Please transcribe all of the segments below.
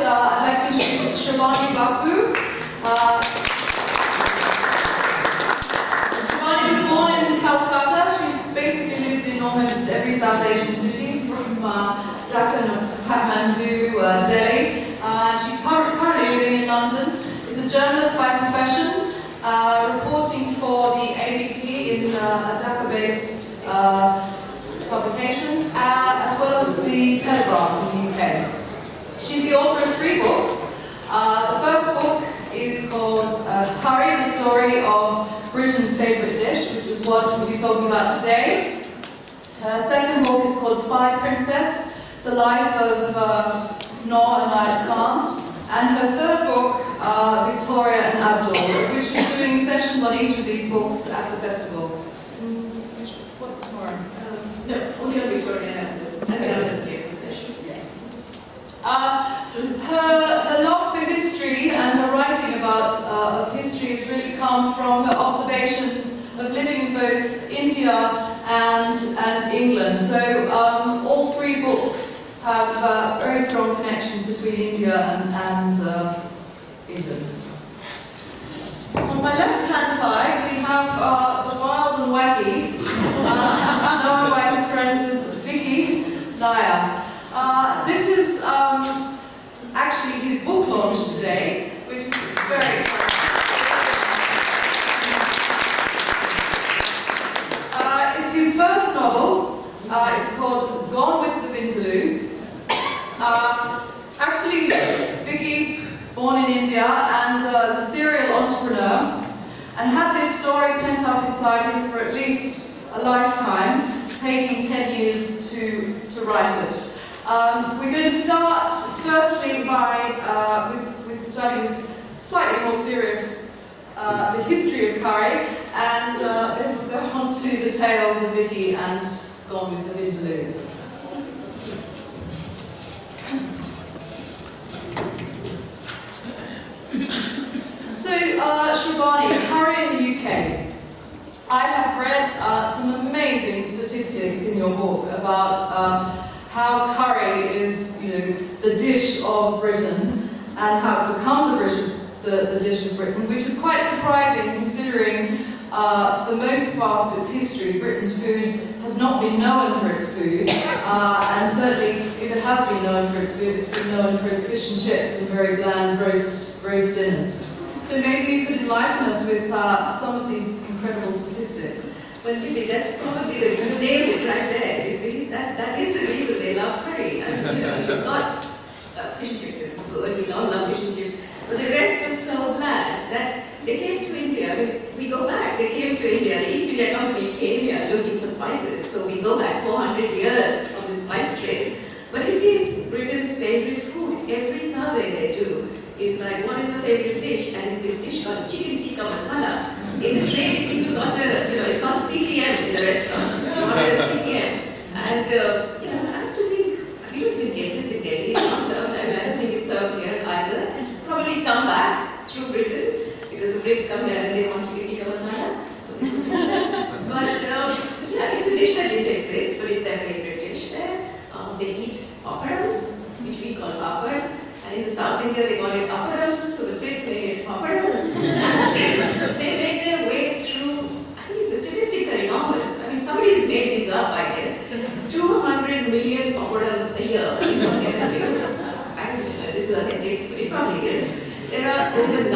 uh, I'd like to introduce Shrabani Basu. Uh, Shrabani was born in Calcutta. She's basically lived in almost every South Asian city, from uh, Dhaka and Kathmandu, uh, Delhi. Uh, she's currently living in London. Is a journalist by profession, uh, reporting for the ABP in uh, a Dhaka-based uh, publication, as well as the Telegraph in the UK. She's the author of three books. Uh, the first book is called uh, Curry, the story of Britain's favourite dish, which is what we'll be talking about today. Her second book is called Spy Princess, the life of uh, Noor Inayat Khan. And her third book, uh, Victoria and Abdul, which she's doing sessions on each of these books at the festival. Mm, What's tomorrow? Um, no, only on Victoria and Abdul. And then on the session. Uh, her, her love for history and her writing about uh, of history has really come from her observations of living in both India and, and England. So um, all three books have uh, very strong connections between India and, and uh, England. On my left-hand side, we have uh, the wild and wacky, uh, known by friends Vicky Nair. Uh, this is um, actually his book launch today, which is very exciting. Uh, it's his first novel. Uh, it's called Gone with the Vindaloo. Uh, actually, Vicky, born in India and uh, is a serial entrepreneur, and had this story pent up inside him for at least a lifetime, taking 10 years to, to write it. Um, we're going to start firstly by uh, with, with studying more serious uh, the history of curry, and uh, we'll go on to the tales of Vicky and Gone with the Vindaloo. So, uh, Shrabani, curry in the UK. I have read uh, some amazing statistics in your book about uh, how curry is, you know, the dish of Britain and how it's become the, Britain, the, the dish of Britain, which is quite surprising considering uh, for most part of its history, Britain's food has not been known for its food, uh, and certainly if it has been known for its food, it's been known for its fish and chips and very bland roast, roast dinners. So maybe you could enlighten us with uh, some of these incredible statistics. Well, you see, that's probably the, you nailed it right there, you see. That, that is the reason they love curry. I mean, you know, you've got uh, fish and chips is good, we all love fish and chips, but the rest was so bland that they came to India. We go back, they came to India, the East India Company came here looking for spices, so we go back 400 years of the spice trade. But it is Britain's favorite food. Every survey they do is like, what is the favorite dish? And it's this dish called chicken tikka masala. In the trade, it's even got a, you know, it's called CTM in the restaurants. You order a CTM. And, uh, you know, I used to think, we don't even get this in Delhi. It's not served, and I don't think it's served here either. It's probably come back through Britain, because the Brits come here and they want chicken tikka masala. So, but, um, yeah, it's a dish that didn't exist, but it's their favorite dish there. Um, they eat papadums, which we call papad. And in the South India, they call it papadums, so the Brits make it papadum. they make their way through, I mean, the statistics are enormous. I mean, somebody's made these up, I guess. 200 million papadums a year is what they consume. I don't know, this is authentic, but it probably is. There are over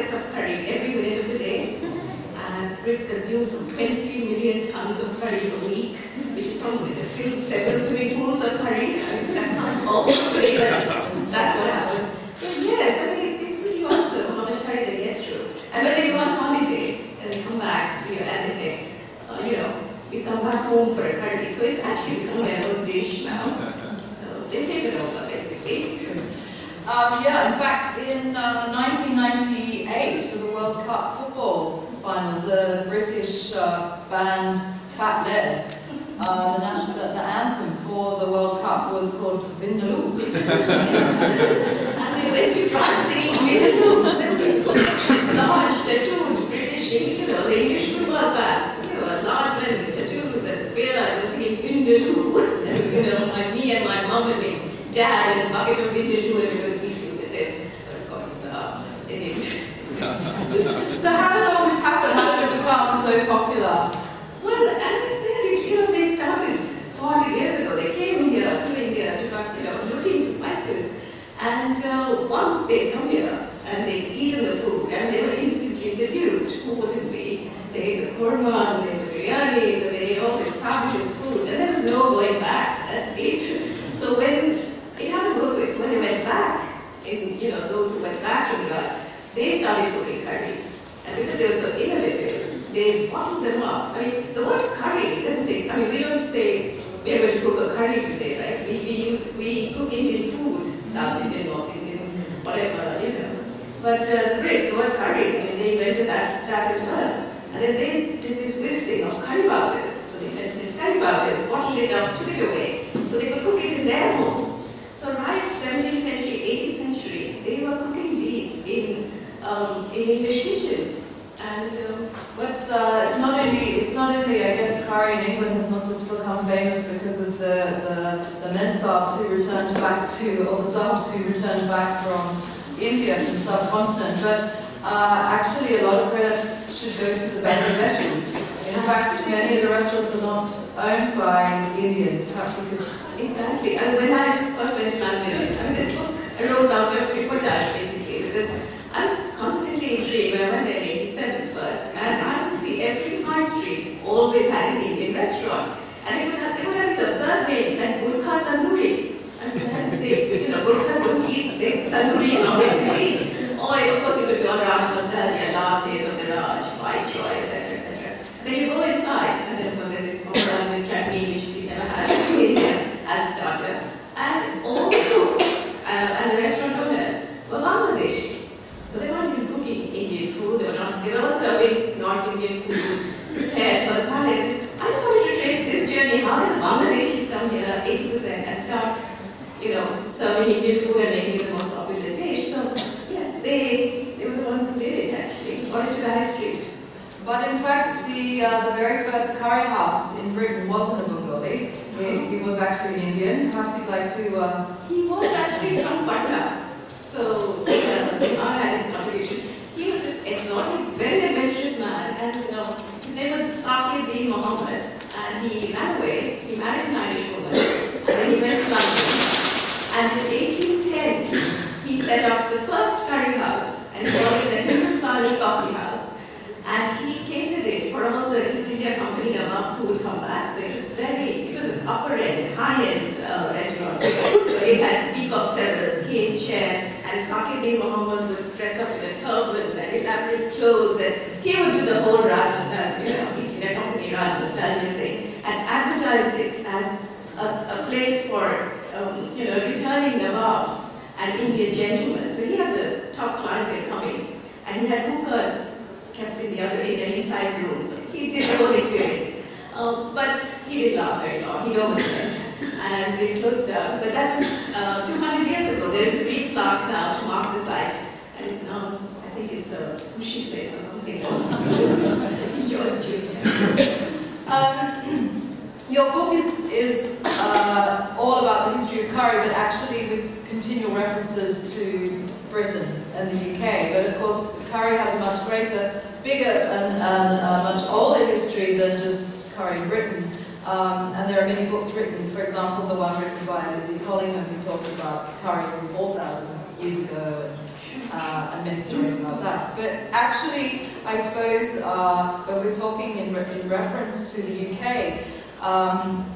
packets of curry every minute of the day. And Brits consume some 20 million tons of curry a week, which is something that fills several swimming pools of curry. I mean, that sounds awful, but that's what happens. So yes, I mean, it's, it's pretty awesome how much curry they get through. And when they go on holiday, and they come back to you and they say, uh, you know, you come back home for a curry. So it's actually become their own dish now. So they take it over, basically. Um, yeah, in fact, in uh, 1998, for the World Cup football final, the British uh, band Fat Les, uh, the, national, the, the anthem for the World Cup was called Vindaloo. and they went to France singing Vindaloo. There was large tattooed British, you know, the English football fans, you know, large men with tattoos. vindaloo. and, you know, my, me and my mom and me, dad and a bucket of vindaloo and we were going to eat with it. But of course, uh, they didn't. So how did all this happen? How did it become so popular? Well, as I said, it, you know, they started 400 years ago. They came here to India to, you know, looking for spices. And uh, once they come here and they eaten the food and they were instantly seduced, who wouldn't be? They ate the kormas and they ate the biryanis and they ate all this fabulous food. And there was no going back. That's it. So when it happened both ways. When they went back, in you know those who went back to India, they started cooking curries. And because they were so innovative, they bottled them up. I mean, the word curry doesn't take, I mean, we don't say we're going to cook a curry today, right? We, we use, we cook Indian food, South Indian, North Indian, whatever, you know. But uh, the Brits, the word curry, I mean, they invented that, that as well. And then they did this whiz thing of curry powders. So they invented curry powders, bottled it up, took it away, so they could cook it in their homes. So right 17th century, 18th century, they were cooking these in, um, in English kitchens. And um, But uh, it's not only it's not only I guess curry in England has not just become famous because of the the, the men Sabs who returned back to or the Sabs who returned back from India from the subcontinent, but uh, actually a lot of credit should go to the Bangladeshis. In fact, many of the owned by Indians. Exactly. And when I first went to London, I mean, this book arose out of reportage basically because I was constantly intrigued when I went there in 87 first, and I would see every high street always had an Indian restaurant. And it would have, they would have these absurd names like Gurkha Tandoori. I mean, I would say, you know, Gurkhas don't eat they, tandoori cuisine. Or, of course, it would be on Raj Nostalgia, last days of the Raj, Viceroy, etc., etc. Then you go inside, and then of course there's this Pomegranate chutney, which we never had in India as a starter. And all the cooks uh, and the restaurant owners were Bangladeshi. So they weren't even cooking Indian food, they were not, they were all serving North Indian food prepared for the palate. I just wanted to trace this journey. How did Bangladeshis come here 80% and start, you know, serving Indian food and making it the most popular dish? So yes, they, they were the ones who did it actually, brought it to the high street. But in fact, the uh, the very first curry house in Britain wasn't a Bengali. He, he was actually an Indian. Perhaps you'd like to. Uh, He was actually from Patna, so uh, had its contribution. He was this exotic, very adventurous man, and uh, his name was Sakir bin Mohammed, and he ran away. He married an Irish woman, and then he went to London. And in 1810, he set up the first curry house, and he called it the Hindustani Coffee House. And he catered it for all the East India Company Nawabs who would come back. So it was very, upper end, high end uh, restaurant. so it had peacock feathers, cane chairs, and Sakir bin Muhammad would dress up in a turban and elaborate clothes, and he would do the whole Rajasthan, you know, East India Company Raj nostalgia thing, and advertised it as a, a place for, um, you know, returning Nawabs and Indian gentlemen. So he had the top clientele coming, and he had hookahs kept in the other in the inside rooms. He did the whole experience. Um, but he didn't last very long. He overslept and it closed down. But that was uh, 200 years ago. There is a big plaque now to mark the site, and it's now, I think it's a sushi place or something. George Jr. um, your book is is uh, all about the history of curry, but actually with continual references to Britain and the UK. But of course, curry has a much greater, bigger, and, and uh, much older history than just in Britain. Um, and there are many books written, for example, the one written by Lizzie Collingham who talks about curry from 4,000 years ago, and, uh, and many stories about that. But actually, I suppose uh, when we're talking in, re- in reference to the UK, um,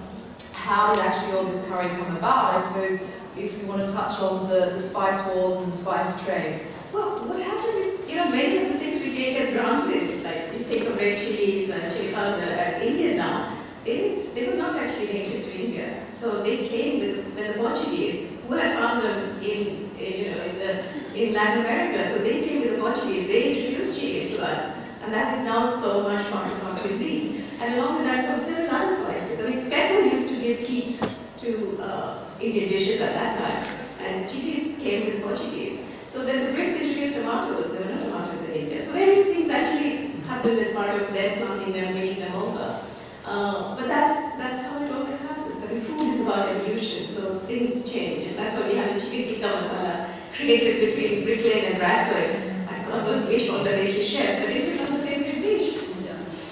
how did actually all this curry come about? I suppose if you want to touch on the, the spice wars and the spice trade. Well, what happened is, you know, many of the things we take as granted, like think of red chilies and chili powder as Indian now, they didn't, they were not actually native to India. So they came with, with the Portuguese, who had found them in, in, you know, in, the, in Latin America. So they came with the Portuguese, they introduced chilies to us. And that is now so much part of our cuisine. And along with that, some several other spices. I mean, pepper used to give heat to uh, Indian dishes at that time. And chilies came with the Portuguese. So then the Brits introduced tomatoes. There were no tomatoes in India. So various things actually as part of them planting them, bringing them over. Uh, but that's that's how it always happens. I mean, food is about evolution, so things change, and that's why we have the chicken tikka masala created between Brick Lane and Bradford. I can't be knows which Bangladeshi chef, but it's become a favorite dish.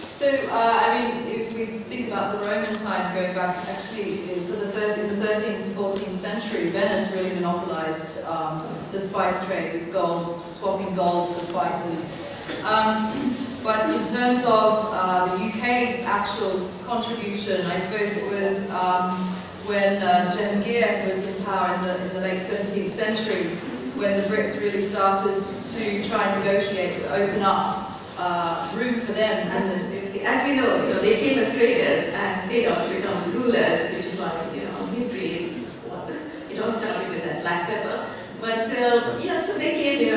So, uh, I mean, if we think about the Roman time going back, actually, in the 13th, the 13th, 14th century, Venice really monopolized um, the spice trade with gold, swapping gold for spices. Um, but in terms of uh, the UK's actual contribution, I suppose it was um, when uh, Jehangir was in power in the, in the late 17th century, when the Brits really started to try and negotiate to open up uh, room for them. And. As we know, you know, they came as traders and stayed on to become rulers, which is why, you know, history is it all started with that black pepper. But uh, yeah,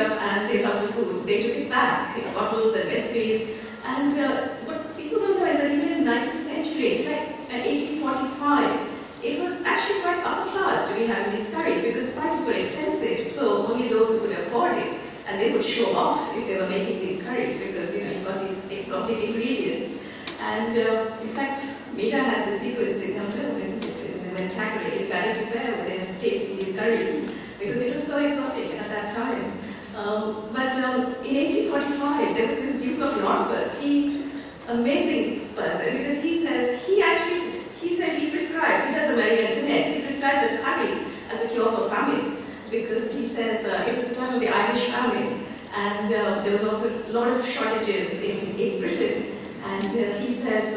here and they loved food. They took it back, in bottles and recipes. And uh, what people don't know is that even in the 19th century, it's like uh, 1845, it was actually quite class to be having these curries because spices were expensive. So only those who could afford it and they would show off if they were making these curries because you know you've got these exotic ingredients. And uh, in fact, Mega has the sequence in her film, isn't it? When Thackeray in Vanity Fair when they're tasting these curries because it was so exotic at that time. Um, but um, in 1845, there was this Duke of Norfolk. He's amazing person because he says he actually he said he prescribes. He does a Marie Antoinette. He prescribes a curry as a cure for famine because he says uh, it was the time of the Irish famine and uh, there was also a lot of shortages in, in Britain. And uh, he says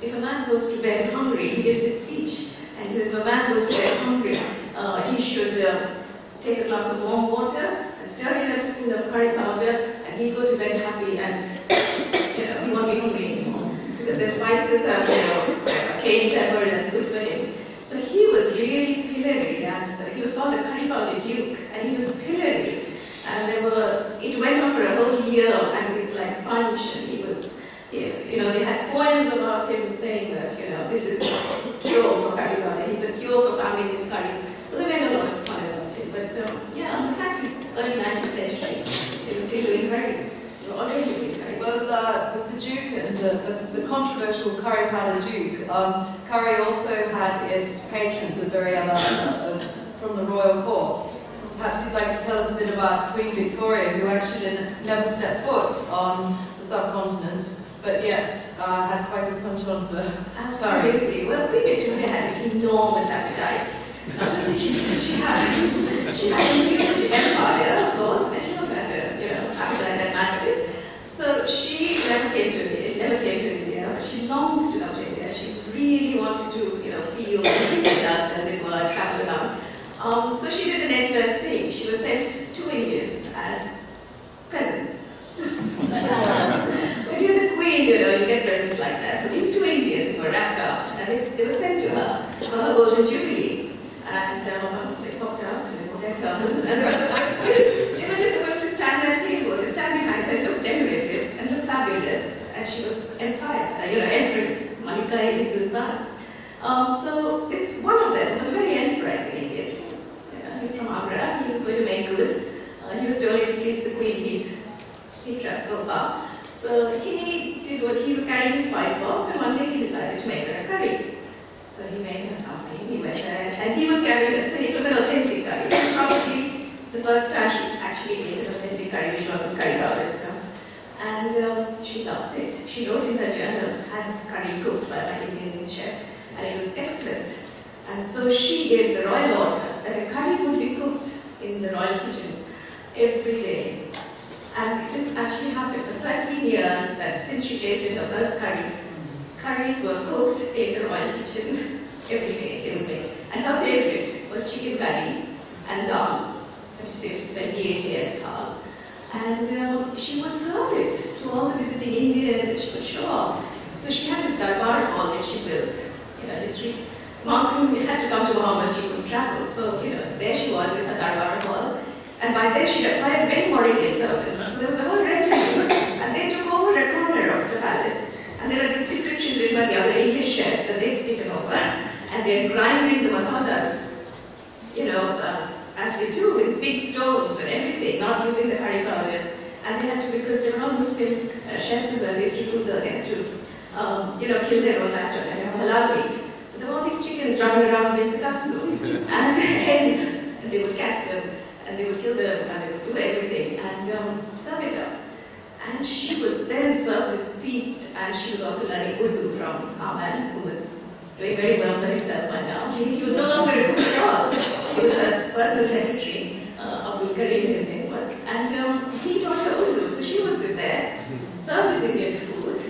if a man goes to bed hungry, he gives this speech. And he says if a man goes to bed hungry, uh, he should uh, take a glass of warm water and stir in a spoon of curry powder, and he'll go to bed happy and you know he won't be hungry anymore because the spices are you know cayenne pepper that's good for him. So he was really pilloried as the, he was called the curry powder duke, and he was pilloried. And there were it went on for a whole year as it's like punch, and he was you know they had poems about him saying that you know this is the cure for curry powder, he's the cure for family's curries. So they made a lot of fun about it. But um, yeah, the fact is, early 19th century, they were still doing curries. They were already doing curries. Well, uh, with the Duke and the, the, the controversial curry powder Duke, um, curry also had its patrons of very other uh, from the royal courts. Perhaps you'd like to tell us a bit about Queen Victoria, who actually never stepped foot on the subcontinent, but yet uh, had quite a penchant for Absolutely. Well, Queen Victoria had an enormous appetite. She, she had, she had a huge empire, of course, and she was had a you know appetite that matched it. So she never came to India. She never came to India, but she longed to come to India. She really wanted to, you know, feel 40 service. So there was a whole regiment, and they took over a corner of the palace. And there are these descriptions written by the other English chefs that they've taken over, and they're grinding the masalas, you know, uh, as they do with big stones and everything, not using the curry powders. And they had to, because they were all Muslim uh, chefs as well, they used to do the, they had to, um, you know, kill their own livestock and have halal meat. So there were all these chickens running around in Sakasu, and hens, and they would catch them and they would kill them and they would do everything and um, serve it up. And she would then serve this feast, and she was also learning Urdu from our man, who was doing very well for himself by now. He, was no longer a cook at all. He was her personal secretary, uh, Abdul Karim, his name was. And um, he taught her Urdu, so she would sit there, serve this Indian food,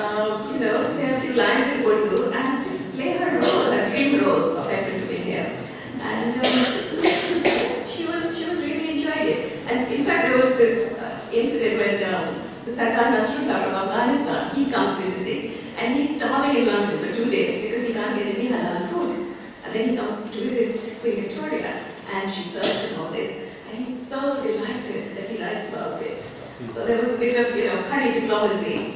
um, you know, say a few lines in Urdu, and just play her role, her dream role of Empress of India. And um, she was she was really enjoyed it. And in fact, there was this uh, incident when Sardar Nasrullah from Afghanistan, he comes visiting, and he's starving in London for two days because he can't get any halal food. And then he comes to visit Queen Victoria, and she serves him all this, and he's so delighted that he writes about it. So there was a bit of, you know, curry diplomacy.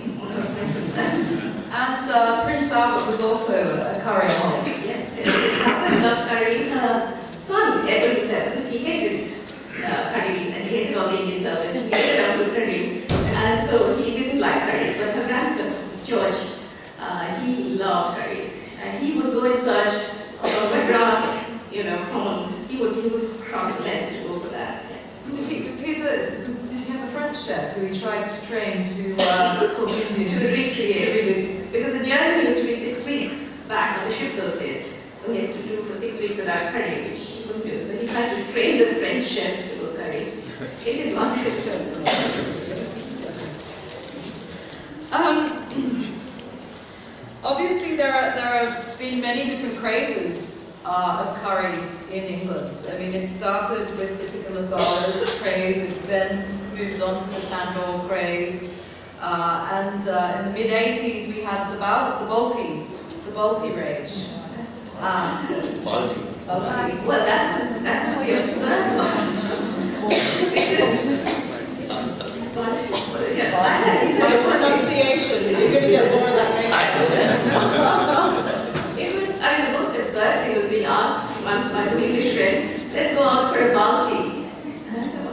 And uh, Prince Albert was also a curry hog. Yes, yes. Albert loved curry. Her son, Edward VII, he hated uh, curry and he hated all the Indian servants. He hated Abdul Karim. So he didn't like curries. But her grandson, George, uh, he loved curries. And he would go in search of Madras, you know, prawn. He would, he would cross the land to go for that. Did he, was he the, was, did he have a French chef who he tried to train to uh, cook Indian? To recreate. Because the journey used to be six weeks back on the ship those days. So he had to do for six weeks without curry, which he couldn't do. So he tried to train the French chefs to cook curries. It did not Unsuccessfully. Um, obviously, there are there have been many different crazes uh, of curry in England. I mean, it started with the tikka masalas craze, it then moved on to the tandoor craze, uh, and uh, in the mid '80s we had the Bal- the Balti, the Balti rage. Uh, Balti. Well, that was, that was your third one. because, yeah, I had- My pronunciations, you're going to get more of that later. It was, I mean, the most absurd thing was being asked once by some English friends, let's go out for a balti. And I said,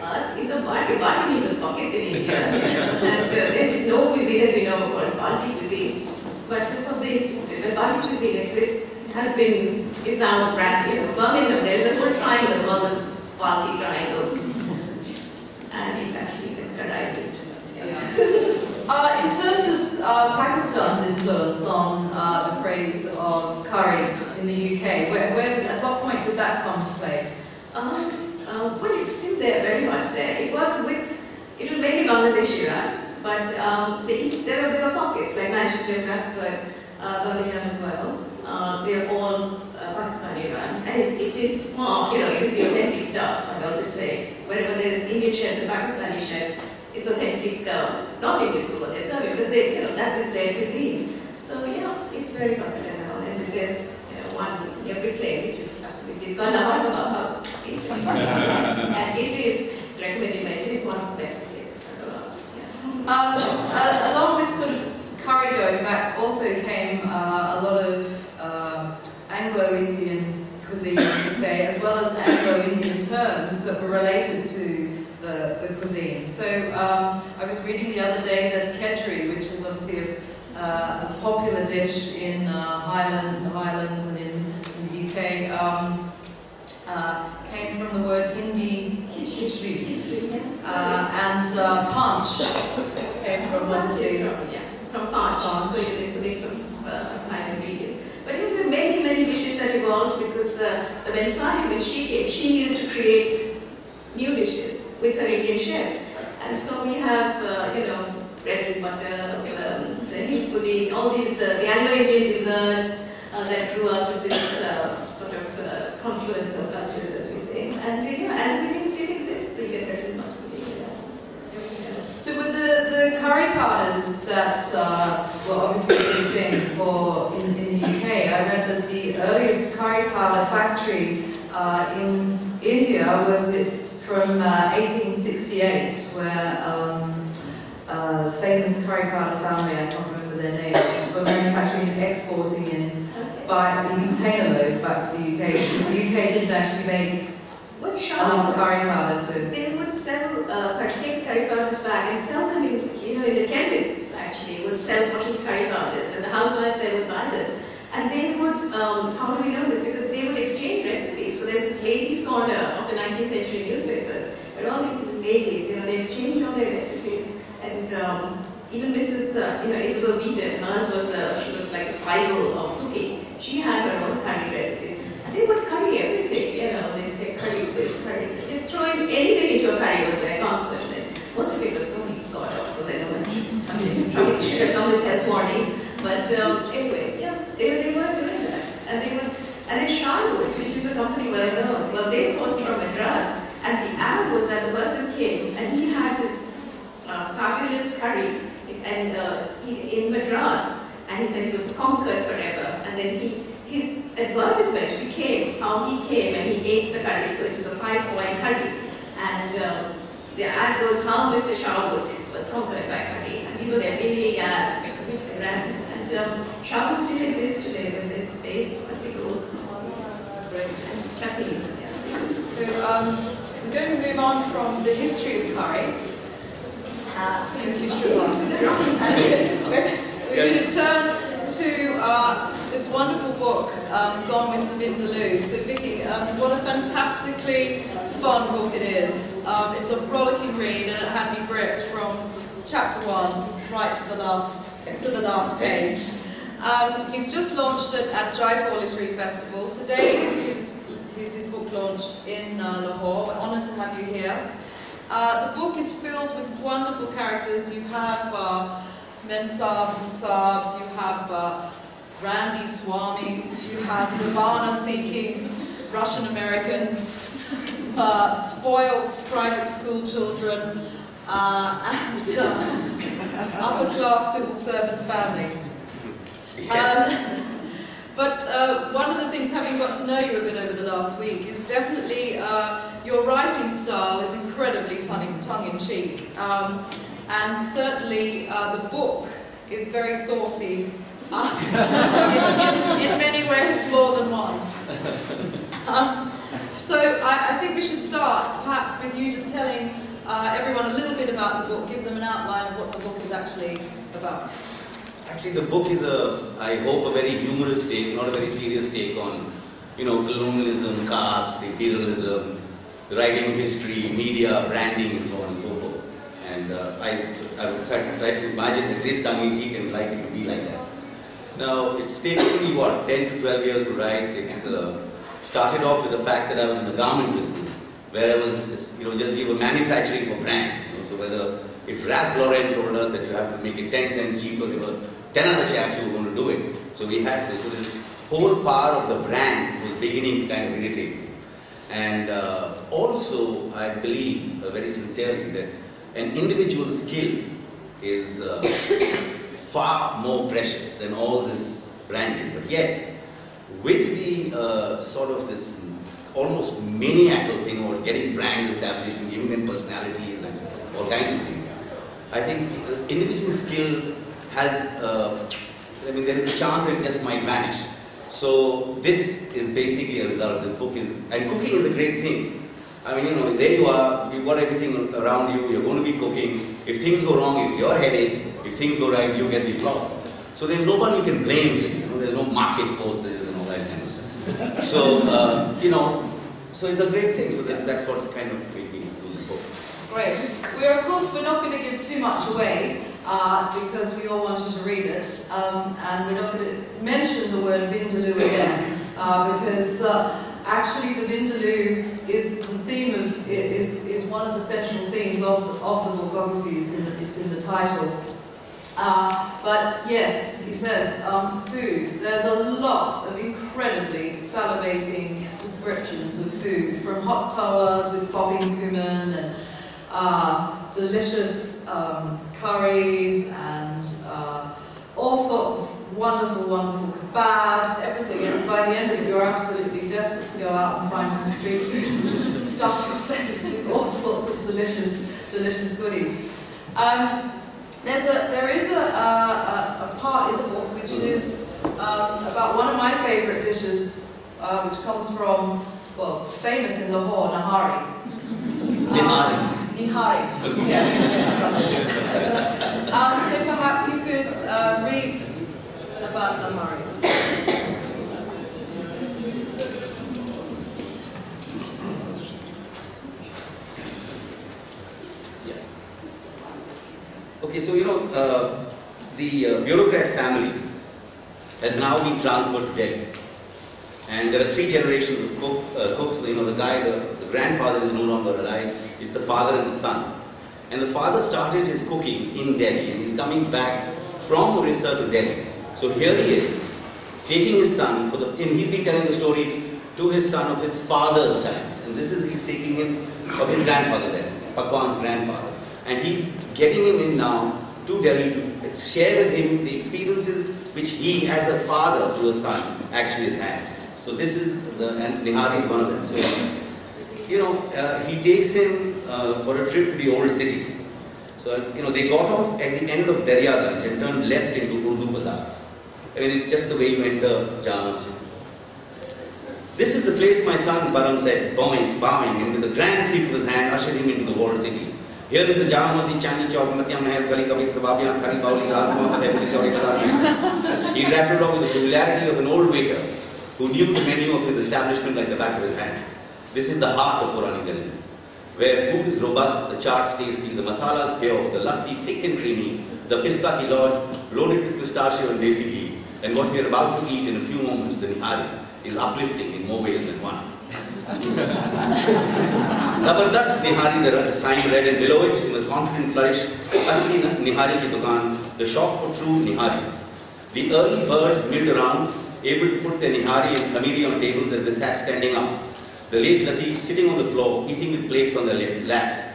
what is a balti? Balti means a pocket in India. and uh, there is no cuisine as we know called balti cuisine. But of course they insisted that balti cuisine exists, has been, is now brand new. Birmingham, there's a whole triangle called the balti triangle. and it's actually described it. Uh, in terms of uh, Pakistan's influence on uh, the craze of curry in the UK, where, where, at what point did that come to play? Um, uh, well, it's still there, very much there. It worked with, it was mainly Bangladesh era, but um, the East, there, were, pockets like Manchester, Bradford, uh, Birmingham as well. Uh, they're all Pakistani run, and it is far, you know, it is the authentic stuff. I always say, wherever there is Indian chefs and Pakistani chefs, it's authentic, uh, not Indian food what they're serving, because they, you know, that is their cuisine. So yeah, it's very popular now, and there's you know, one near Brick which is absolutely, it's called Lahore Kebab House. It's and it is, it's recommended by, it is one of the best places for kebabs. Yeah. Um, uh, along with sort of curry going back, also came uh, a lot of uh, Anglo-Indian cuisine, you could say, as well as Anglo-Indian terms that were related to the, the Um, I was reading the other day that kedgeree, which is obviously a, uh, a popular dish in uh, Highland, the Highlands and in, in the UK, um, uh, came from the word Hindi khichdi, uh, and uh, punch came from obviously Yeah, from Punch. So it's a mix of uh, fine ingredients. But you know, there are many, many dishes that evolved because the, the Memsahib, when she came, she needed to create new dishes with her Indian chefs. And so we have, uh, you know, bread and butter, um, the heat pudding, all these, the, the Anglo-Indian desserts uh, that grew out of this uh, sort of uh, confluence of cultures, as we say. And, uh, yeah, and cuisine still exists, so you get bread and butter. So with the, the curry powders that uh, were obviously a big thing for in, in the UK, I read that the earliest curry powder factory in India was from uh, 1868, where um, uh, famous curry powder family, I can't remember their names, were manufacturing and exporting in by in container loads back to the UK. Because the UK didn't actually make What shop? curry powder to They would sell, uh, take curry powders back and sell them in, you know, in the chemists actually would sell bottled curry powders, and the housewives they would buy them, and they would, um, how do we know this? Because they would exchange recipes. So there's this ladies' corner of the 19th century newspapers, where all these ladies, you know, they exchange all their recipes. And um, even Mrs. Uh, you know, Isabel Beeton, hers was, the, she was like a Bible of cooking. She had her own curry recipes. And they would curry everything, you know, they'd say curry this, curry Just throwing anything into a curry was their concert. And most of it was probably god awful, they know, probably should have come with health warnings. But um, anyway, yeah, they, they were doing that. And they would, and then Sharwood's, which is a company known, well, they sourced from Madras. And the ad was that the person came and he had this uh, fabulous curry and uh, in Madras, and he said he was conquered forever. And then he, his advertisement became how he came and he ate the curry. So it was a five-point curry. And um, the ad goes how Mr. Sharwood was conquered by curry. And these were their big ads which they ran. And um, Sharwood still exists today with its base, I think it was and chutneys. Yeah. So um, we're going to move on from the history of curry uh, to the future of we're, we're going to turn to uh, this wonderful book, um, Gone with the Vindaloo. So Vicky, um, what a fantastically fun book it is. Um, it's a rollicking read and it had me gripped from chapter one right to the last, to the last page. Um, he's just launched it at Jaipur Literary Festival. Today is his book launch in uh, Lahore. We're honoured to have you here. Uh, the book is filled with wonderful characters. You have uh, Mensabs and Sabs, you have uh, Randy Swamis, you have Nirvana seeking Russian Americans, uh, spoiled private school children, uh, and uh, upper class civil servant families. Um, but uh, one of the things, having got to know you a bit over the last week, is definitely uh, your writing style is incredibly tongue, tongue in cheek. Um, and certainly uh, the book is very saucy, uh, in, in, in, many ways more than one. Um, so I, I, think we should start perhaps with you just telling uh, everyone a little bit about the book, give them an outline of what the book is actually about. Actually, the book is a, I hope, a very humorous take, not a very serious take on, you know, colonialism, caste, imperialism, writing history, media, branding, and so on and so forth. And uh, I, I would try to imagine that this tongue-in-cheek and like it to be like that. Now, it's taken me, what, 10 to 12 years to write. It's uh, started off with the fact that I was in the garment business, where I was, this, you know, just, we were manufacturing for brand. You know, so whether, if Ralph Lauren told us that you have to make it 10 cents cheaper, were 10 other chaps who were going to do it. So we had to. So this whole power of the brand was beginning to kind of irritate me. And uh, also, I believe uh, very sincerely that an individual skill is uh, far more precious than all this branding. But yet, with the uh, sort of this almost maniacal thing about getting brands established and giving them personalities and all kinds of things, I think individual skill has, uh, I mean, there is a chance it just might vanish. So this is basically a result of this book is, and cooking is a great thing. I mean, you know, there you are, you've got everything around you, you're going to be cooking. If things go wrong, it's your headache. If things go right, you get the applause. So there's no one you can blame. You know, there's no market forces and all that kind of stuff. So, uh, you know, so it's a great thing. So that, that's what's kind of made me do this book. Great. We're, of course, we're not going to give too much away uh, because we all wanted to read it. Um, and we're not going to mention the word Vindaloo again uh, because uh, actually the Vindaloo is the theme of, is, is one of the central themes of, of the book, obviously it's in the, it's in the title. Uh, but yes, he says, um, food. There's a lot of incredibly salivating descriptions of food, from hot towers with popping cumin and uh, delicious um, curries and uh, all sorts of wonderful, wonderful kebabs, everything. And by the end of it, you're absolutely desperate to go out and find some street food, stuff your face with all sorts of delicious, delicious goodies. Um, there's a, there is a, a, a, part in the book which is um, about one of my favourite dishes, uh, which comes from, well, famous in Lahore, Nahari. Um, Bihari. um, so perhaps you could uh, read about Lamari. Okay, so you know, uh, the uh, bureaucrat's family has now been transferred to Delhi. And there are three generations of cook, uh, cooks, you know, the guy, the grandfather is no longer alive. It's the father and the son. And the father started his cooking in Delhi, and he's coming back from Orissa to Delhi. So here he is, taking his son for the. And he's been telling the story to his son of his father's time, and this is he's taking him of his grandfather there, Pakwan's grandfather, and he's getting him in now to Delhi to share with him the experiences which he, as a father to a son, actually has had. So this is the and Nihari is one of them. So you know uh, he takes him uh, for a trip to the old city. So you know they got off at the end of Daryaganj and turned left into Urdu Bazaar. I mean it's just the way you enter Jama This is the place my son Param said, bowing, bowing, and with a grand sweep of his hand ushered him into the old city. Here is the Jama Chandi Chowk, Matya Mahal, Gali Kabir, Kebabiyan, Khari Bauli, Alma, Fateh, Chowri, Bazaar. He rattled off with the familiarity of an old waiter who knew the menu of his establishment like the back of his hand. This is the heart of Purani Gali, where food is robust, the chaats tasty, the masalas pure, the lassi thick and creamy, the pista ki lodge loaded with pistachio and desi ghee, and what we are about to eat in a few moments, the nihari, is uplifting in more ways than one. Zabardast Nihari, the sign read, and below it, a confident flourish, Asli Nihari ki dukan, the shop for true Nihari. The early birds milled around, able to put their Nihari and Khamiri on tables as they sat standing up. The late Latif sitting on the floor, eating with plates on their laps.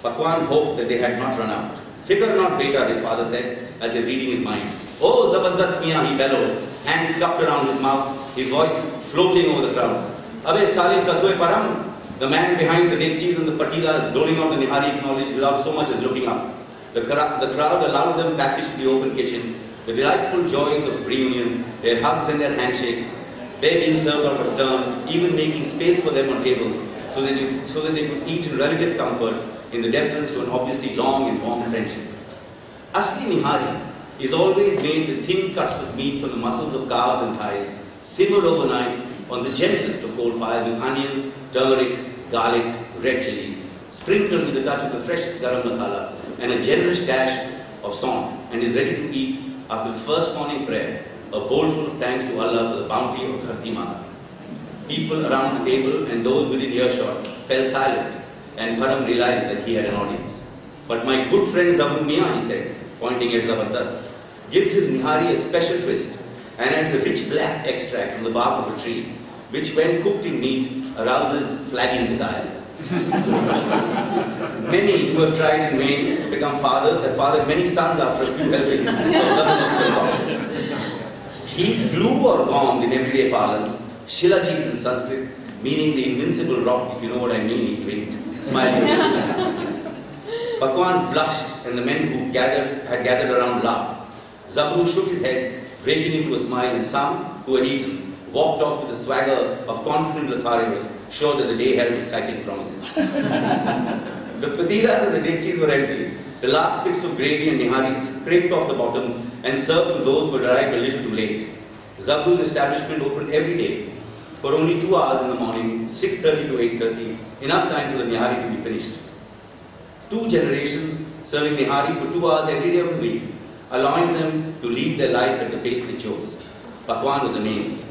Pakwan hoped that they had not run out. Figure not, beta, his father said, as if reading his mind. Oh, Zabardast Mia, he bellowed, hands cupped around his mouth, his voice floating over the crowd. Abe Salim Kathue Param, the man behind the dekchis and the patilas rolling out the Nihari acknowledged without so much as looking up. The, the crowd allowed them passage to the open kitchen, the delightful joys of reunion, their hugs and their handshakes, they being served out of turn, even making space for them on tables so that, they, so that they could eat in relative comfort in the deference to an obviously long and warm friendship. Asli Nihari is always made with thin cuts of meat from the muscles of calves and thighs, simmered overnight on the gentlest of coal fires with onions, turmeric, garlic, red chilies, sprinkled with a touch of the freshest garam masala and a generous dash of salt, and is ready to eat after the first morning prayer, a bowlful of thanks to Allah for the bounty of Dharti Mata. People around the table and those within earshot fell silent, and Param realized that he had an audience. But my good friend Zabru Mia, he said, pointing at Zabardast, gives his Nihari a special twist and adds a rich black extract from the bark of a tree, which when cooked in meat arouses flagging desires. many who have tried in vain to become fathers have fathered many sons after a few helpings of Zabardast's concoction. He blew or gond in everyday parlance, Shilajit in Sanskrit, meaning the invincible rock, if you know what I mean, he winked, smiling. Pakwan blushed and the men who gathered, had gathered around laughed. Zabru shook his head, breaking into a smile, and some who had eaten walked off with a swagger of confident Lotharios, sure that the day held exciting promises. the patilas and the dekchis were empty. The last bits of gravy and nihari scraped off the bottoms and served to those who had arrived a little too late. Zabru's establishment opened every day for only two hours in the morning, 6.30 to 8.30, enough time for the nihari to be finished. Two generations serving nihari for two hours every day of the week, allowing them to lead their life at the pace they chose. Pakwan was amazed.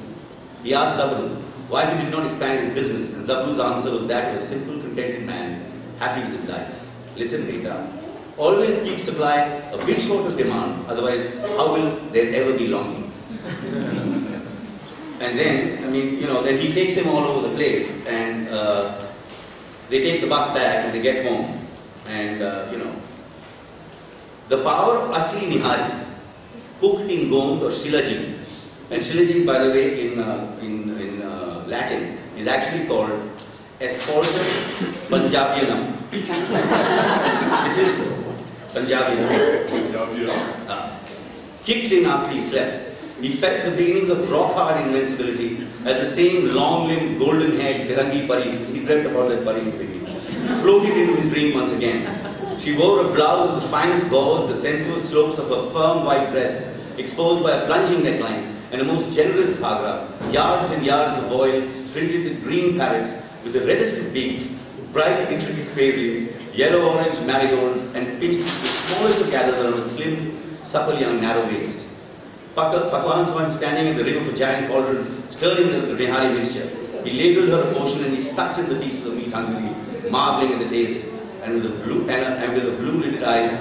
He asked Zabru why he did not expand his business, and Zabru's answer was that of a simple, contented man, happy with his life. Listen, beta, always keep supply a bit short of demand, otherwise how will there ever be longing? and then, I mean, you know, then he takes him all over the place, and uh, they take the bus back and they get home, and uh, you know, the power of Asli Nihari, cooked in gond or shilajit, and shilajit, by the way, in, uh, in, in uh, Latin, is actually called Asphaltum Punjabianum. this is Punjabianum. Uh, kicked in after he slept. He felt the beginnings of rock-hard invincibility as the same long-limbed, golden-haired Firangi Paris, he dreamt about that Pari in floated into his dream once again. She wore a blouse of the finest gauze, the sensual slopes of her firm white breasts, exposed by a plunging neckline, and a most generous ghagra, yards and yards of oil printed with green parrots, with the reddest of beads, bright intricate paisleys, yellow-orange marigolds, and pitched the smallest of gathers around a slim, supple young narrow waist. Pakwan saw him standing at the rim of a giant cauldron, stirring the nihari mixture. He ladled her a portion and he sucked in the pieces of meat hungrily, marveling at the taste, and with the blue and, uh, and with the blue-lidded eyes,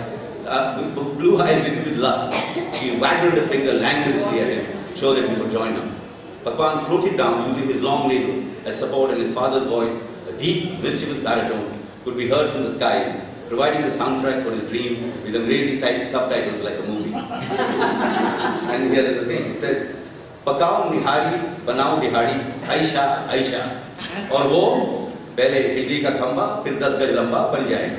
uh, with blue eyes lit with lust, she waggled a finger languorously at him, sure that he would join her. Pakwan floated down using his long ladle as support, and his father's voice, a deep, mischievous baritone, could be heard from the skies, providing the soundtrack for his dream with Angrezi type subtitles like a movie. and here is the thing, it says, पकाओ निहारी बनाओ दिहाड़ी आयशा आयशा और वो पहले बिजली का खंबा फिर दस गज लंबा बन जाए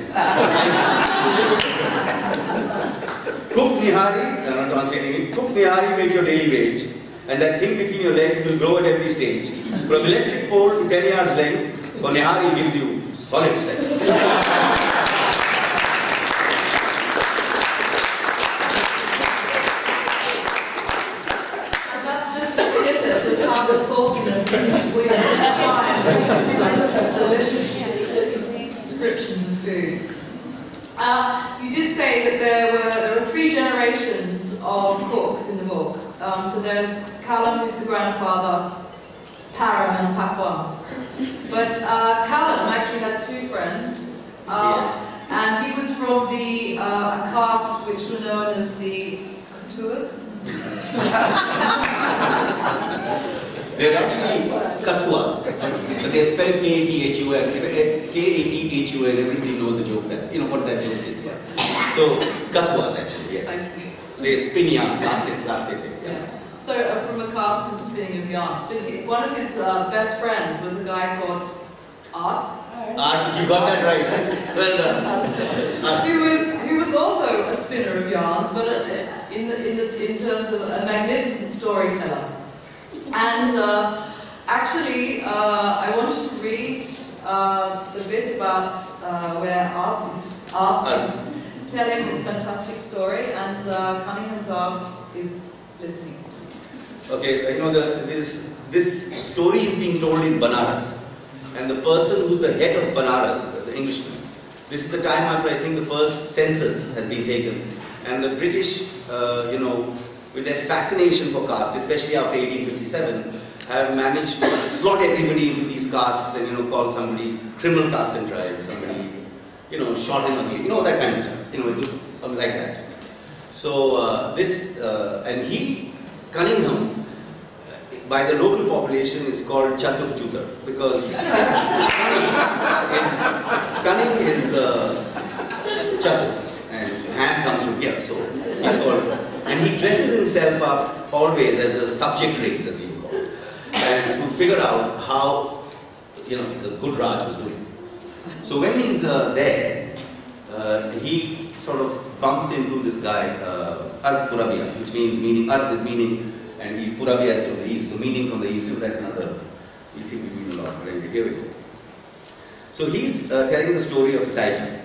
cook nihari I'm not translating it cook nihari make your daily wage and that thing between your legs will grow at every stage from electric pole to 10 yards length for nihari gives you solid strength Yeah. you know what that joke is. Yeah. So, Katwas actually, yes. Thank you. They spin yarn. Yes. So uh, from a cast of spinning of yarns. But one of his uh, best friends was a guy called Arth, Ah, you got that right. Well done. Arth. who was who was also a spinner of yarns, but uh, in the, in the, in terms of a magnificent storyteller. And uh, actually, uh, I wanted to read uh, the bit about uh, where Arth is, Arth is telling this fantastic story, and uh, Cunningham is listening. Okay, you know, the, this, this story is being told in Banaras. And the person who's the head of Banaras, the Englishman, this is the time after I think the first census has been taken. And the British, uh, you know, with their fascination for caste, especially after 1857, have managed to slot everybody into these castes and, you know, call somebody criminal caste and tribe, somebody, you know, the head, you know, that kind of stuff. You know, it um, like that. So uh, this, uh, and he, Cunningham, by the local population is called Chatur Chutar because cunning is, cunning is uh, Chatur and ham comes from here, so he's called. And he dresses himself up always as a subject race, as we call it, and to figure out how you know the good Raj was doing. So when he's uh, there, uh, he sort of bumps into this guy, uh, Arth Purabia, which means meaning, Arth is meaning, and he's Purabia is from the east, so meaning from the east, and that's another, if you mean a lot, but here we go. So he's uh, telling the story of tiger.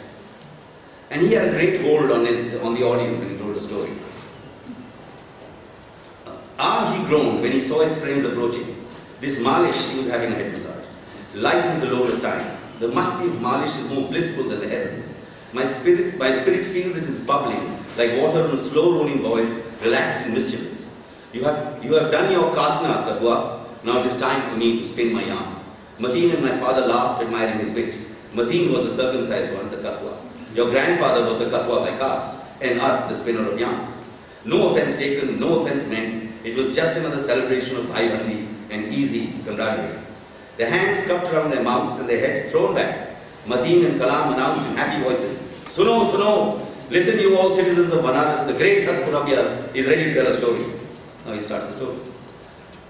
And he had a great hold on, his, on the audience when he told the story. Ah, he groaned when he saw his friends approaching. This Malish, he was having a head massage, lightens the load of time. The musty of Malish is more blissful than the heavens. My spirit, my spirit feels it is bubbling, like water on a slow rolling boil, relaxed and mischievous. You have, you have done your kasna, Katwa. Now it is time for me to spin my yarn. Mateen and my father laughed, admiring his wit. Mateen was the circumcised one, the Katwa. Your grandfather was the Katwa by caste, and Arth the spinner of yarns. No offense taken, no offense meant. It was just another celebration of Bhai Bandi and easy congratulate. Their hands cupped around their mouths and their heads thrown back. Mateen and Kalam announced in happy voices, Suno, Suno, listen you all citizens of Banaras, the great Hatpurabia is ready to tell a story. Now he starts the story.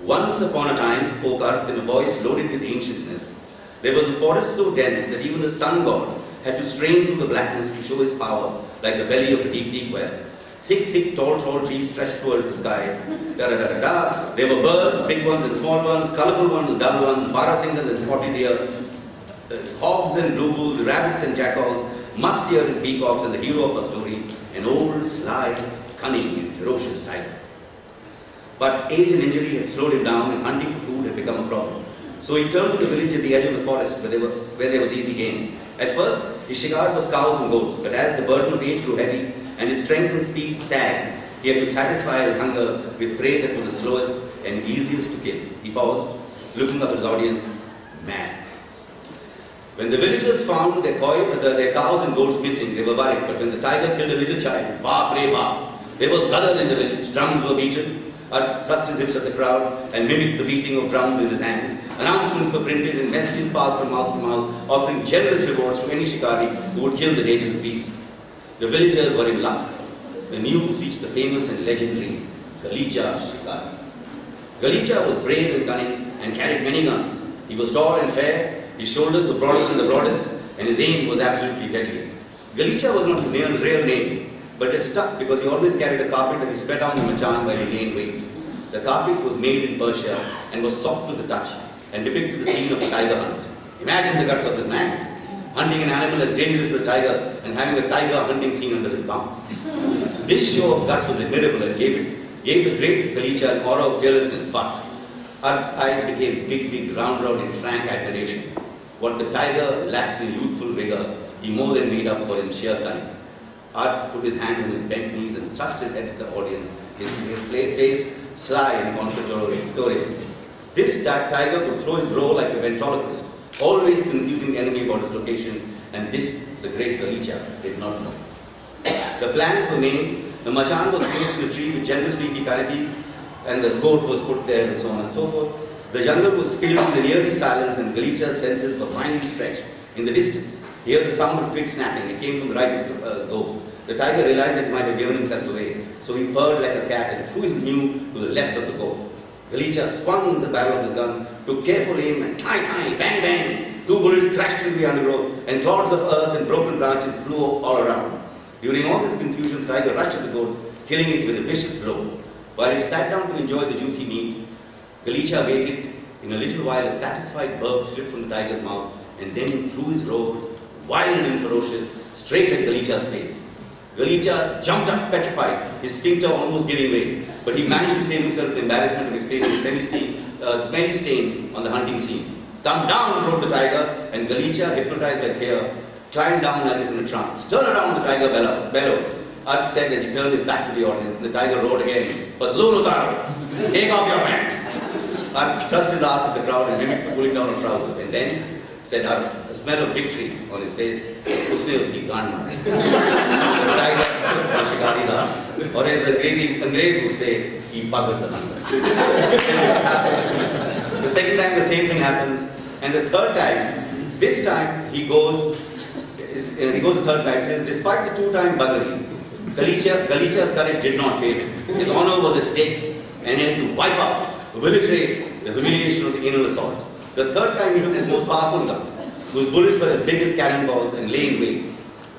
Once upon a time, spoke Arth in a voice loaded with ancientness. There was a forest so dense that even the sun god had to strain through the blackness to show his power, like the belly of a deep, deep well. Thick, thick, tall, tall trees stretched towards the sky. Da da da da da. There were birds, big ones and small ones, colorful ones, dull ones, barasinghas and spotted deer, uh, hogs and blue bulls, rabbits and jackals, musk-deer and peacocks, and the hero of our story, an old, sly, cunning, and ferocious tiger. But age and injury had slowed him down, and hunting for food had become a problem. So he turned to the village at the edge of the forest where, were, where there was easy game. At first, His shikar was cows and goats, but as the burden of age grew heavy and his strength and speed sagged, he had to satisfy his hunger with prey that was the slowest and easiest to kill. He paused, looking up at his audience, man. When the villagers found their, cow, uh, their cows and goats missing, they were worried. But when the tiger killed a little child, baap re baap, there was gather in the village. Drums were beaten. Ar thrust his hips at the crowd and mimicked the beating of drums with his hands. Announcements were printed and messages passed from mouth to mouth, offering generous rewards to any shikari who would kill the dangerous beast. The villagers were in luck. The news reached the famous and legendary Galicha Shikari. Galicha was brave and cunning and carried many guns. He was tall and fair, his shoulders were broader than the broadest, and his aim was absolutely deadly. Galicha was not his real name, but it stuck because he always carried a carpet that he spread on the machan while he lay in wait. The carpet was made in Persia and was soft to the touch and depicted the scene of a tiger hunt. Imagine the guts of this man, hunting an animal as dangerous as a tiger and having a tiger hunting scene under his thumb. This show of guts was admirable and gave, it, gave the great Galicha an aura of fearlessness, but Arth's eyes became big, big, round, round in frank admiration. What the tiger lacked in youthful vigor, he more than made up for in sheer cunning. Arth put his hand on his bent knees and thrust his head at the audience, his face sly and confidential. This tiger could throw his roar like a ventriloquist, always confusing the enemy about his location, and this the great Galicha did not know. The plans were made, the machan was placed in a tree with generous leafy canopies, and the goat was put there, and so on and so forth. The jungle was filled with eerie silence, and Galicha's senses were finely stretched. In the distance, he heard the sound of twig snapping. It came from the right of the uh, goat. The tiger realized that he might have given himself away, so he purred like a cat and threw his mew to the left of the goat. Galicha swung the barrel of his gun, took careful aim, and tie, tie, bang, bang. Two bullets crashed into the undergrowth, and clods of earth and broken branches flew all around. During all this confusion, the tiger rushed at the goat, killing it with a vicious blow. While it sat down to enjoy the juicy meat, Galicha waited. In a little while, a satisfied burp slipped from the tiger's mouth, and then threw his robe, wild and ferocious, straight at Galicha's face. Galicha jumped up petrified, his sphincter almost giving way, but he managed to save himself the embarrassment of explaining his semi uh, smelly stain on the hunting scene. Come down, roared the tiger, and Galicha, hypnotized by fear, climbed down as if in a trance. Turn around, the tiger bellowed. bellowed. Arth said as he turned his back to the audience, the tiger roared again, But Lulutaro, take off your pants. Arth thrust his ass at the crowd and mimicked the pulling down of trousers, and then said a smell of victory on his face. The tiger on Shikari's ass. Or as the Angrezi, Angrez would say, he buggered the hunter. the second time the same thing happens, and the third time, this time he goes uh, he goes the third time, says, despite the two-time buggery, Galicha, Galicha's courage did not fail him. His honor was at stake, and he had to wipe out, obliterate the humiliation of the anal assault. The third time he took his most powerful gun, whose bullets were as big as cannonballs and lay in wait.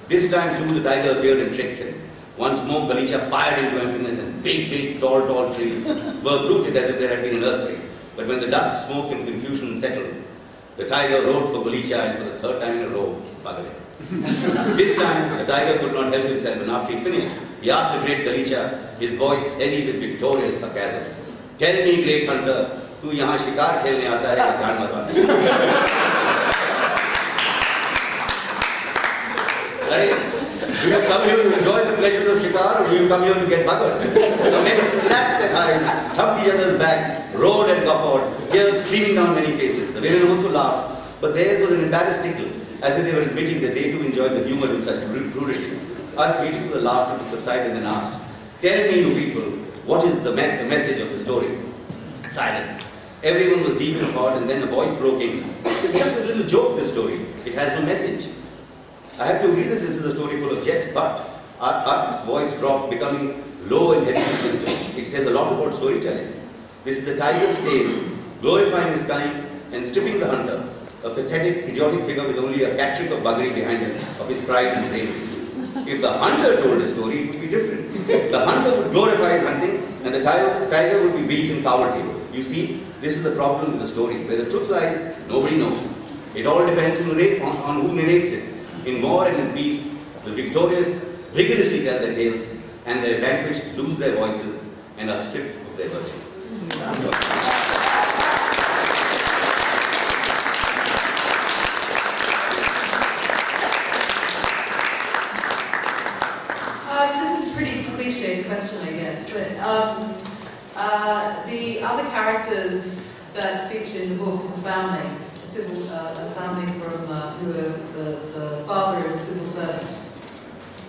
This time too the tiger appeared and tricked him. Once more Galicha fired into emptiness and big, big, tall, tall trees were uprooted as if there had been an earthquake. But when the dust, smoke and confusion settled, the tiger rode for Galicha and for the third time in a row, buggered him. this time, the tiger could not help himself, and after he finished, he asked the great Galicha, his voice heavy with victorious sarcasm, Tell me, great hunter, तू यहाँ शिकार खेलने आता है या जान मरवाने अरे do you come here to enjoy the pleasures of shikar or do you come here to get buggered? The men slapped their thighs, thumped each other's backs, roared and guffawed, tears streaming down many faces. The women also laughed, but theirs was an embarrassed tickle as if they were admitting that they too enjoyed the humor in such crudity. Arth waited for the laughter to subside and then asked, Tell me, you people, what is the, me- the message of the story? Silence. Everyone was deep in thought, and then a voice broke in. It's just a little joke, this story. It has no message. I have to agree that this is a story full of jest, but Arth's voice dropped, becoming low and heavy with wisdom. It says a lot about storytelling. This is the tiger's tale, glorifying his kind and stripping the hunter a pathetic, idiotic figure with only a hat trick of buggery behind him, of his pride and bravery. If the hunter told a story, it would be different. The hunter would glorify his hunting, and the tiger, tiger would be weak and cowardly. You see, this is the problem with the story. Where the truth lies, nobody knows. It all depends on, on who narrates it. In war and in peace, the victorious vigorously tell their tales, and the vanquished lose their voices and are stripped of their virtue. Uh, this is a pretty cliche question, I guess, but um, of the other characters that feature in the book is a family, a civil, uh, a family from uh, who the, the father is a civil servant,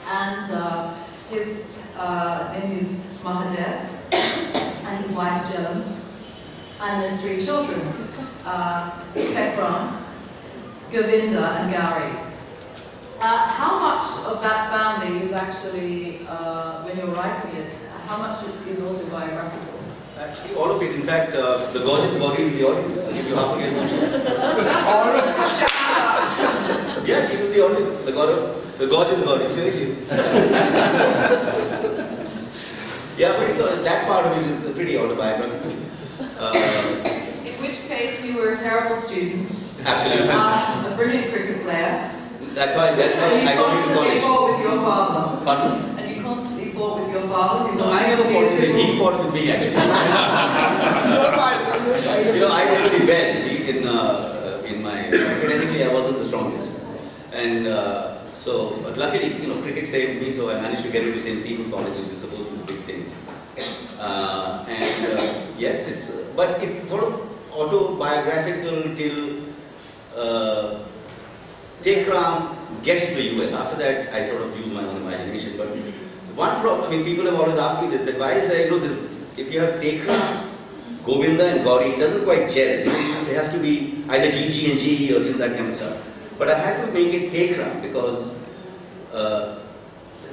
and uh, his uh, name is Mahadev, and his wife Jelen, and there's three children, uh, Tekram, Govinda, and Gauri. Uh, how much of that family is actually, uh, when you're writing it, how much is autobiographical? Actually, all of it. In fact, uh, the gorgeous body is the audience. I'll give you half a guess on she. yeah, she's in the audience. The, go- the gorgeous body. Sure, she is. yeah, but so that part of it is pretty autobiographical. Uh, In which case, you were a terrible student, absolutely. uh, a brilliant cricket player, That's why. That's why you I got into constantly college. fought with your father. Pardon? And you constantly fought with your father. Who No, I never to be a fought with him. He fought with me actually. You know, I did pretty well. See, in uh, uh, in my academically, I wasn't the strongest, and uh, so but luckily, you know, cricket saved me. So I managed to get into St. Stephen's College, which is supposed to be a big thing. Uh, and uh, yes, it's uh, but it's sort of autobiographical till uh, Tekram gets to the US. After that, I sort of use my own imagination. But one problem, I mean, people have always asked me this: that why is there, you know, this? If you have Tekram, Govinda, and Gauri, it doesn't quite gel. There has to be either GG and G or you know, that kind of stuff. But I had to make it Tekram because. Uh,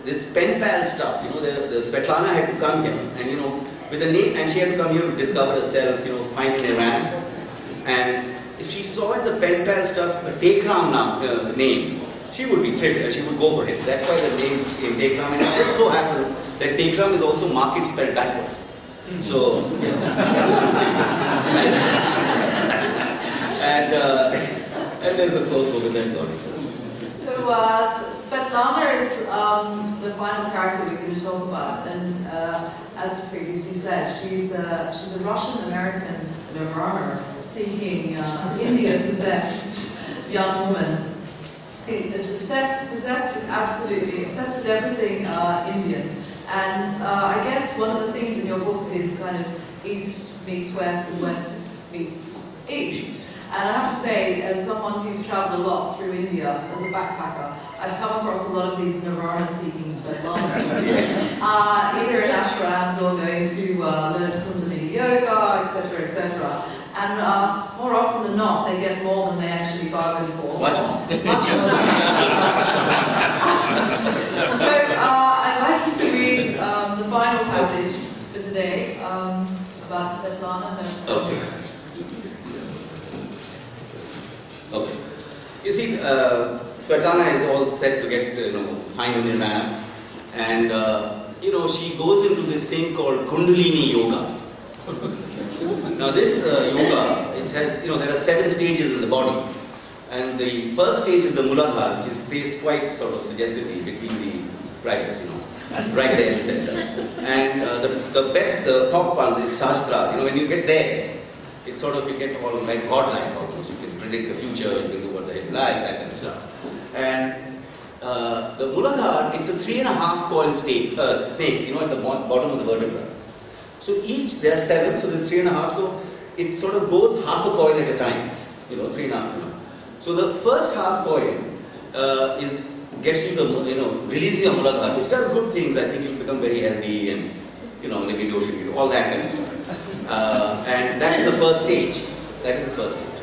this pen pal stuff, you know, the, the Svetlana had to come here, and you know, with the name, and she had to come here to discover herself, you know, find Nirvana. And if she saw in the pen pal stuff a Tekram uh, name, she would be thrilled and she would go for him. That's why the name came Tekram, and it just so happens that Tekram is also market spelled backwards. So, and, uh, and there's a close with that God. So uh, Svetlana is um, the final character we're going to talk about, and uh, as previously said, she's a, she's a Russian American Nirvana seeking uh, India possessed young woman. Obsessed, possessed with absolutely, obsessed with everything uh, Indian. And uh, I guess one of the themes in your book is kind of East meets West and West meets East. And I have to say, as someone who's travelled a lot through India as a backpacker, I've come across a lot of these nirvana-seeking Svetlanas, uh, either in ashrams or going to uh, learn Kundalini yoga, etc., etc. And uh, more often than not, they get more than they actually bargained for. Much more. Much more than they actually So uh, I'd like you to read um, the final passage for today um, about Svetlana. Okay. Okay. You see, uh, Svetlana is all set to get, you know, find a nirvana. And, uh, you know, she goes into this thing called Kundalini Yoga. Now, this uh, yoga, it has, you know, there are seven stages in the body. And the first stage is the Muladhara, which is placed quite sort of suggestively between the brackets, you know, right there in the center. And uh, the, the best, the top one is Shastra. You know, when you get there, it's sort of, you get all like godlike almost. You can predict the future, you can do what the hell you like, that kind of stuff. And uh, the Muladhara, it's a three and a half coil snake, uh, snake, you know, at the bottom of the vertebra. So each, there are seven, so there's three and a half, so it sort of goes half a coil at a time, you know, three and a half. You. So the first half coil uh, is gets you the, you know, releases your Muladhara, which does good things. I think you'll become very healthy and, you know, should all that kind of stuff. Uh, and that's the first stage. That is the first stage.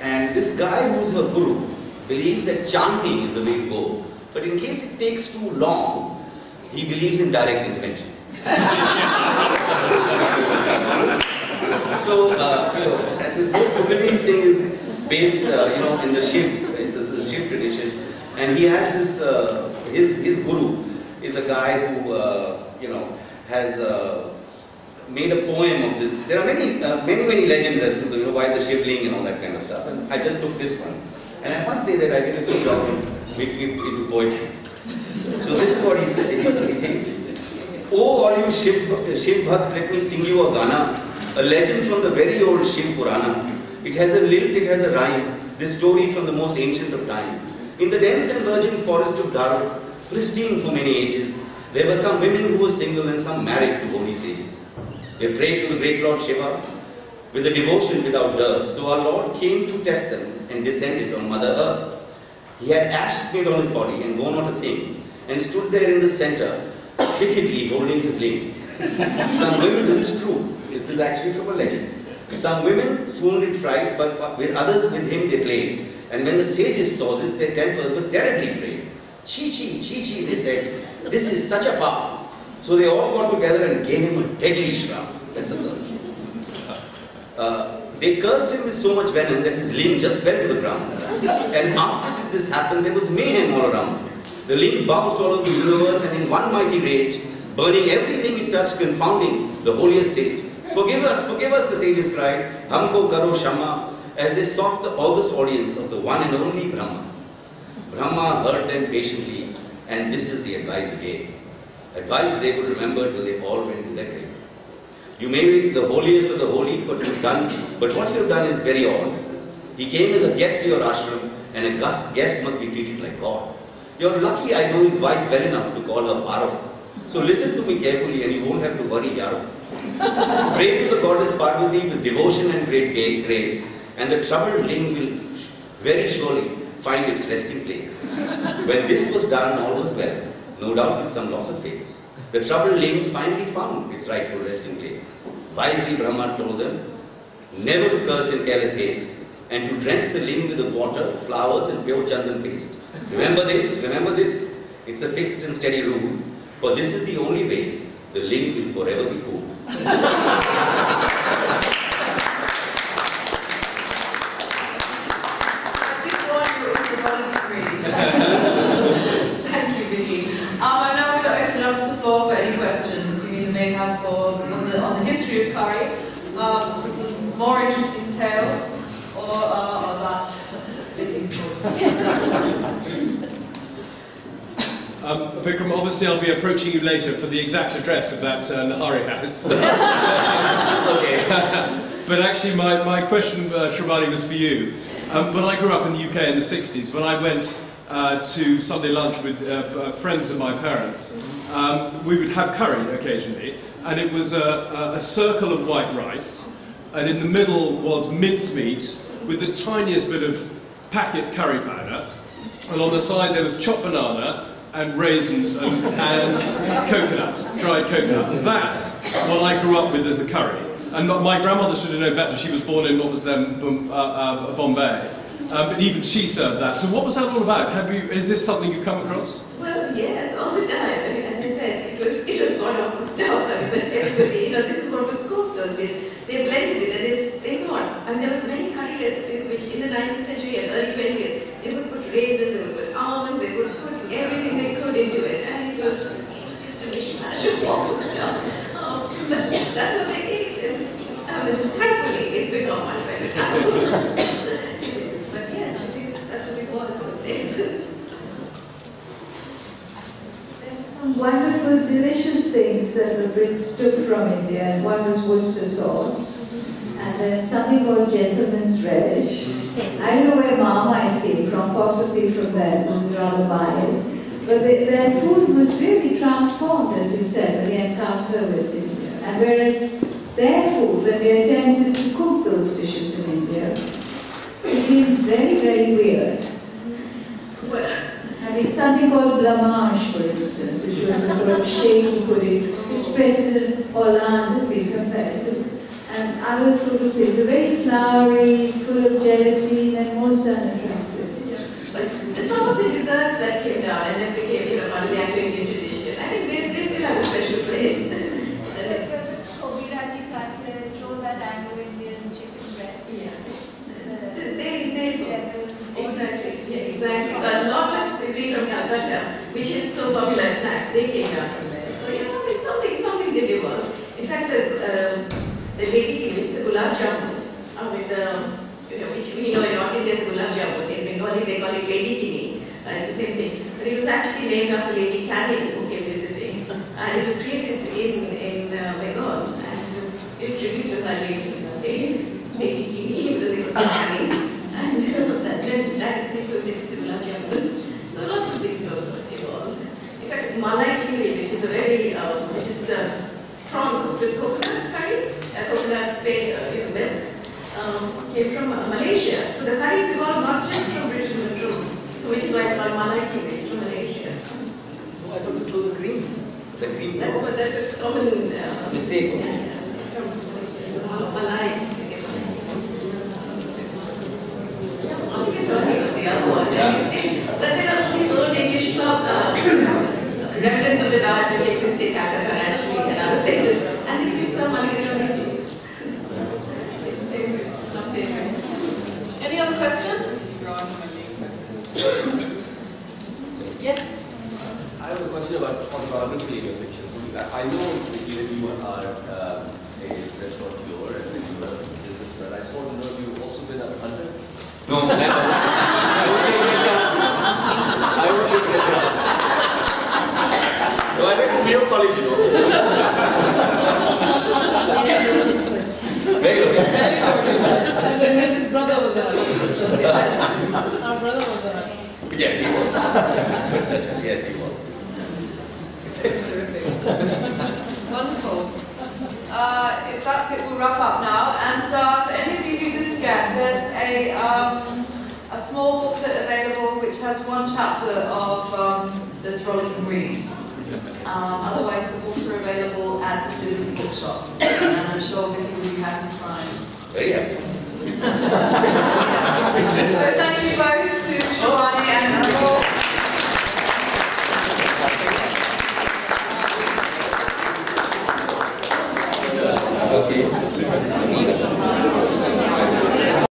And this guy who's her guru believes that chanting is the way to go. But in case it takes too long, he believes in direct intervention. So, uh, you know, this whole Kundalini thing is based, uh, you know, in the Shiv, it's a, the Shiv tradition. And he has this, uh, his, his guru is a guy who, uh, you know, has uh, made a poem of this. There are many, uh, many, many legends as to the, you know, why the Shivling and all that kind of stuff. And I just took this one. And I must say that I did a good job in making it into poetry. So this is what he said. He, he Oh, all you Shiv, Shiv Bhakts, let me sing you a Gana, a legend from the very old Shiv Purana. It has a lilt, it has a rhyme, this story from the most ancient of time. In the dense and virgin forest of Daruk, pristine for many ages, there were some women who were single and some married to holy sages. They prayed to the great Lord Shiva, with a devotion without dearth. So our Lord came to test them and descended on Mother Earth. He had ash made on his body and gone not a thing, and stood there in the center, wickedly holding his limb. Some women, this is true, this is actually from a legend. Some women swooned in fright, but with others with him they played. And when the sages saw this, their tempers were terribly frayed. Chi chi, chi chi, they said, this is such a power. So they all got together and gave him a deadly shroud. That's a curse. Uh, they cursed him with so much venom that his limb just fell to the ground. And after this happened, there was mayhem all around. The limb bounced all over the universe and in one mighty rage, burning everything it touched, confounding the holiest sage. Forgive us, forgive us, the sages cried. Hamko karo shama, as they sought the august audience of the one and only Brahma. Brahma heard them patiently, and this is the advice he gave. Advice they would remember till they all went to their grave. You may be the holiest of the holy, but you've done, but what you have done is very odd. He came as a guest to your ashram, and a guest must be treated like God. You're lucky I know his wife well enough to call her Parvati. So listen to me carefully, and you won't have to worry, Yaro. Pray to the goddess Parvati with devotion and great grace, and the troubled limb will very surely find its resting place. When this was done, all was well, no doubt with some loss of face. The troubled limb finally found its rightful resting place. Wisely Brahma told them never to curse in careless haste, and to drench the limb with the water, flowers, and pure chandan paste. Remember this, remember this. It's a fixed and steady rule, for this is the only way the limb will forever be cool. Thank you, Vicky. Um, I'm now going to open up the floor for any questions you may have for, on, the, on the history of curry, um, for some more interesting tales, or uh, about Vicky's book. Um, Vikram, obviously I'll be approaching you later for the exact address of that uh, Nihari house. okay. but actually my, my question, uh, Shrabani, was for you. Um, when I grew up in the UK in the 60s, when I went uh, to Sunday lunch with uh, uh, friends of my parents, um, we would have curry occasionally, and it was a, a, a circle of white rice, and in the middle was mincemeat with the tiniest bit of packet curry powder, and on the side there was chopped banana and raisins and, and coconut, dried coconut. That's what I grew up with as a curry. And my grandmother should have known better. She was born in what was then uh, uh, Bombay. Um, but even she served that. So what was that all about? Have you, is this something you've come across? Well, yes, all the time. I mean, as I said, it was it was up with stuff. I mean, but everybody, you know, this is what was cooked those days. They blended it, and they, they thought. I mean, there was many curry recipes which, in the 19th century and early 20th, they would put raisins, they would put almonds, they would put everything they could into it, and it was it was just a mishmash of all stuff. Um, but that's what they ate, and I mean, thankfully, it's become much better. but yes, I think that's what it was those days. some wonderful, delicious things that the Brits took from India. And one was Worcester sauce, and then something called gentleman's relish. I don't know where Marmite came from, possibly from there, it was rather mild. But the, their food was really transformed, as you said, when they encounter with India. And whereas their food, when they attempted to cook those dishes in India, became very, very weird. I mean, something called blancmange, for instance, which was a sort of shaky pudding, which President Hollande has been compared to. And other sort of things, very flowery, full of gelatin, and most unattractive. But some of the desserts that came down and then became, you know, part of the Anglo-Indian tradition, I think they, they still have a special place. Kobiraji cutlets, all that Anglo-Indian chicken breast. Yeah. They, they, exactly, yeah, exactly. So a lot of cuisine from Calcutta, which is so popular as snacks, came. So you know, it's something, something did evolve. In fact, the uh, the lady which is the gulab jamun, I mean, the you know, which we know in North India is gulab jamun. In Bengali they call it lady kini. Uh, it's the same thing. But it was actually named after Lady Canning who came visiting, and it was created in in uh, Bengal, and it was in tribute to her lady, lady, kini because they got Canning, Malai chingri, which is a very, uh, which is uh, from with coconut curry, uh, coconut pay, uh, um, came from uh, Malaysia. So the curry is evolved not just from Britain but from, so which is why it's called Malai chingri, it's from Malaysia. Oh, I thought it was the green. The green. That's what, that's a common uh, mistake. Yeah, it's from Malaysia, so Malai. without